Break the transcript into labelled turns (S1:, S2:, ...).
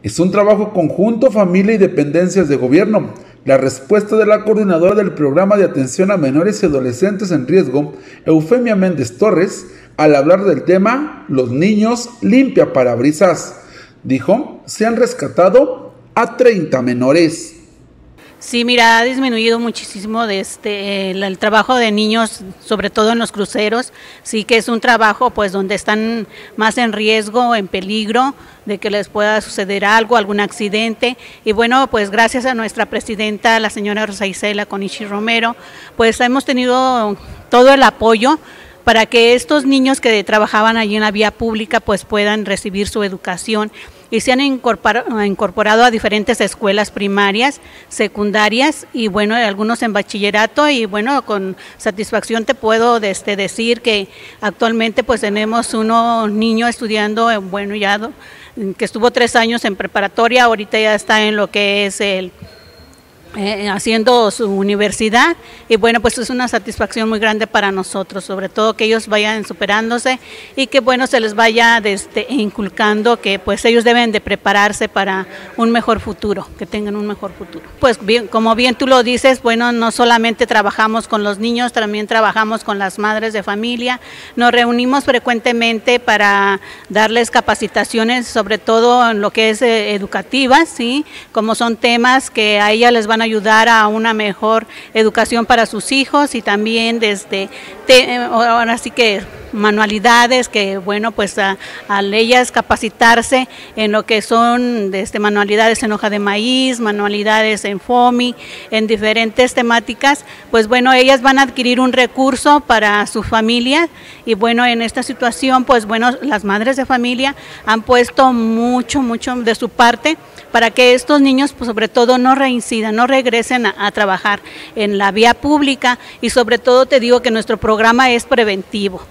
S1: Es un trabajo conjunto, familia y dependencias de gobierno. La respuesta de la coordinadora del programa de atención a menores y adolescentes en riesgo, Eufemia Méndez Torres, al hablar del tema Los niños limpia parabrisas, dijo, se han rescatado a 30 menores.
S2: Sí, mira, ha disminuido muchísimo de este, el, trabajo de niños, sobre todo en los cruceros. Sí que es un trabajo pues donde están más en riesgo, en peligro de que les pueda suceder algo, algún accidente. Y bueno, pues gracias a nuestra presidenta, la señora Rosa Isela Conichi Romero, pues hemos tenido todo el apoyo para que estos niños que trabajaban allí en la vía pública pues puedan recibir su educación y se han incorporado a diferentes escuelas primarias, secundarias y bueno, algunos en bachillerato. Y bueno, con satisfacción te puedo este, decir que actualmente pues tenemos uno niño estudiando, bueno, ya que estuvo tres años en preparatoria, ahorita ya está en lo que es el eh, haciendo su universidad. Y bueno pues es una satisfacción muy grande para nosotros sobre todo que ellos vayan superándose y que bueno se les vaya desde, inculcando que pues ellos deben de prepararse para un mejor futuro que tengan un mejor futuro. Pues bien como bien tú lo dices bueno no solamente trabajamos con los niños también trabajamos con las madres de familia. Nos reunimos frecuentemente para darles capacitaciones sobre todo en lo que es eh, educativas sí como son temas que a ellas les van ayudar a una mejor educación para sus hijos y también desde, ahora sí que manualidades que bueno pues a, ellas capacitarse en lo que son este, manualidades en hoja de maíz, manualidades en FOMI, en diferentes temáticas, pues bueno ellas van a adquirir un recurso para su familia y bueno en esta situación pues bueno las madres de familia han puesto mucho mucho de su parte para que estos niños pues sobre todo no reincidan, no regresen a, a trabajar en la vía pública y sobre todo te digo que nuestro programa es preventivo.